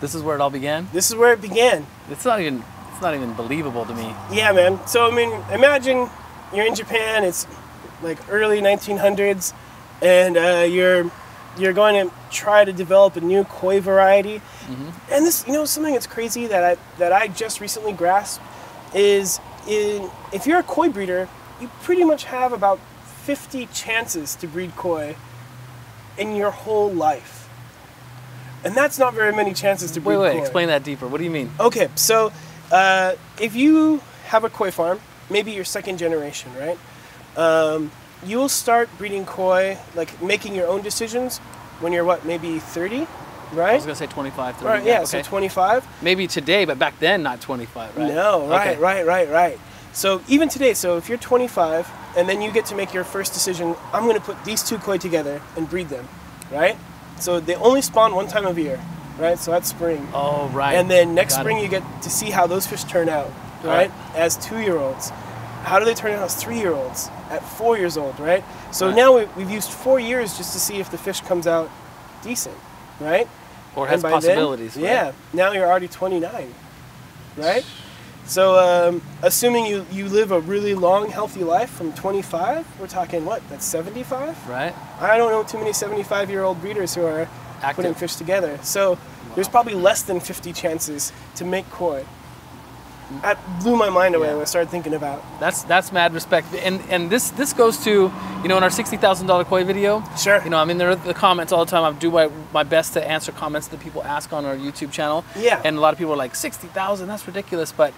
This is where it all began. This is where it began. It's not even it's not even believable to me. Yeah, man. So I mean, imagine you're in Japan. It's like early 1900s, and uh, you're you're going to try to develop a new koi variety. And this, you know, something that's crazy that I that I just recently grasped is in if you're a koi breeder, you pretty much have about 50 chances to breed koi in your whole life. And that's not very many chances to breed Wait, wait, koi. explain that deeper. What do you mean? Okay, so uh, if you have a koi farm, maybe your second generation, right? Um, you'll start breeding koi, like making your own decisions when you're what, maybe 30, right? I was gonna say 25, 30. Right, yeah, so okay. 25. Maybe today, but back then not 25, right? No, right, Okay. right, right, right. So even today, so if you're 25 and then you get to make your first decision, I'm going to put these two koi together and breed them, right? So they only spawn one time of year, right? So that's spring. Oh, right. And then next Got it. spring you get to see how those fish turn out, Right. right? As two-year-olds. How do they turn out as three-year-olds? At four years old, right? So Right. now we, we've used four years just to see if the fish comes out decent, right? or has by then- possibilities. right? yeah. Now you're already 29, right? So um, assuming you, you live a really long, healthy life from 25, we're talking what? That's 75? Right. I don't know too many 75 year old breeders who are putting fish together. So there's probably less than 50 chances to make koi. That blew my mind away Yeah. when I started thinking about. That's that's mad respect. And and this this goes to you know in our sixty thousand dollar koi video. Sure. You know I'm in there the comments all the time. I do my my best to answer comments that people ask on our YouTube channel. Yeah. And a lot of people are like sixty thousand. That's ridiculous. But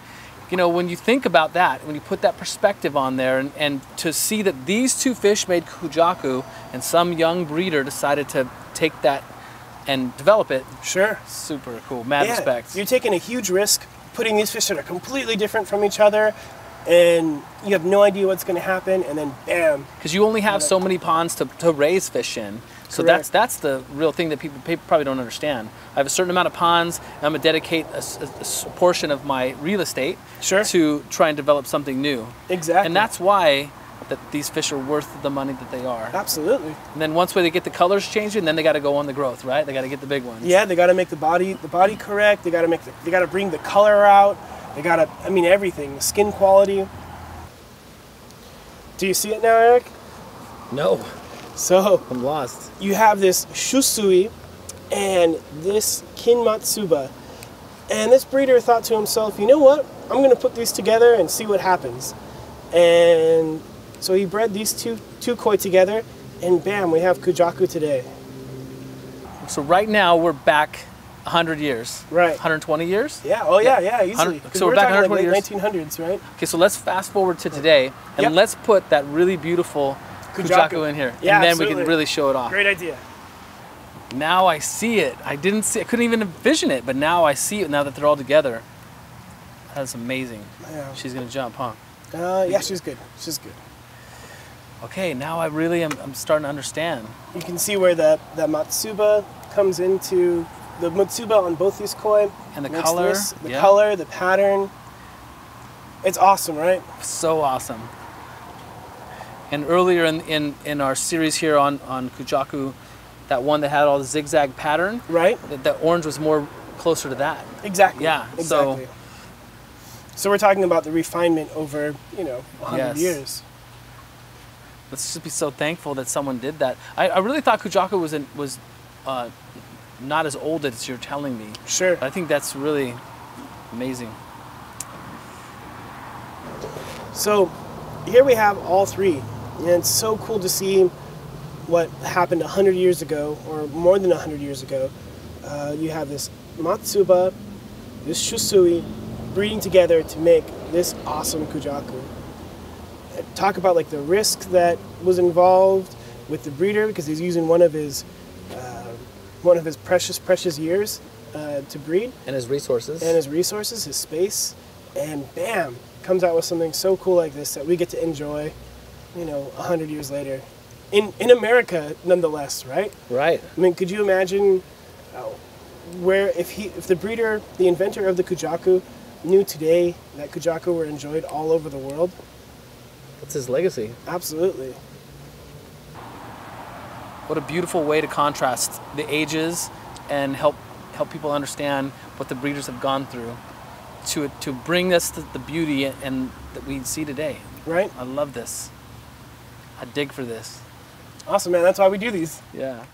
you know when you think about that, when you put that perspective on there, and, and to see that these two fish made kujaku, and some young breeder decided to take that and develop it, Sure. super cool. Mad yeah. respect. You're taking a huge risk putting these fish that are completely different from each other, and you have no idea what's going to happen, and then bam. because you only have so many ponds to, to raise fish in. So that's Correct. that's the real thing that people, people probably don't understand. I have a certain amount of ponds. And I'm gonna dedicate a portion of my real estate Sure. to try and develop something new. Exactly. And that's why that these fish are worth the money that they are. Absolutely. And then once they get the colors changing, then they got to go on the growth, right? They got to get the big ones. Yeah, they got to make the body the body correct. They got to make the, they got to bring the color out. They got to I mean everything, the skin quality. Do you see it now, Eric? No, So I'm lost. you have this Shusui and this Kinmatsuba. And this breeder thought to himself, you know what? I'm going to put these together and see what happens. And so he bred these two two koi together, and bam, we have Kujaku today. So right now we're back 100 years. Right. 120 years. Yeah. Oh yeah. Yeah. Easily. So we're we're back talking 120 like years. 1900s, right? Okay, so let's fast forward to today, and Yep. let's put that really beautiful Kujaku. kujaku in here, Yeah, and then we can really show it off. Great idea. Now I see it. I didn't see. I couldn't even envision it, but now I see it. Now that they're all together, that's amazing. Yeah. She's gonna jump, huh? Uh, yeah, she's good. She's good. Okay, now I really am. I'm starting to understand. You can see where the, the Matsuba comes into the Matsuba on both these koi. And the color, this- the yeah. color, the pattern. It's awesome, right? So awesome. And earlier in, in, in our series here on, on Kujaku, that one that had all the zigzag pattern, Right? the, the orange was more closer to that. Exactly. Yeah, so- So, we're talking about the refinement over, you know, 100 Yes. years. Let's just be so thankful that someone did that. I, I really thought Kujaku was in, was uh, not as old as you're telling me. Sure. I think that's really amazing. So here we have all three, and it's so cool to see what happened 100 years ago, or more than 100 years ago. Uh, you have this Matsuba, this Shusui, breeding together to make this awesome Kujaku. Talk about like the risk that was involved with the breeder because he's using one of his uh, one of his precious precious years uh, to breed And his resources. and his resources, his space, and bam, comes out with something so cool like this that we get to enjoy, you know, a hundred years later, in in America, nonetheless, right? right. I mean, could you imagine uh, where if he, if the breeder, the inventor of the Kujaku, knew today that Kujaku were enjoyed all over the world? That's his legacy. Absolutely. What a beautiful way to contrast the ages and help help people understand what the breeders have gone through to to bring us the, the beauty and that we see today. Right? I love this. I dig for this. Awesome, man. That's why we do these. Yeah.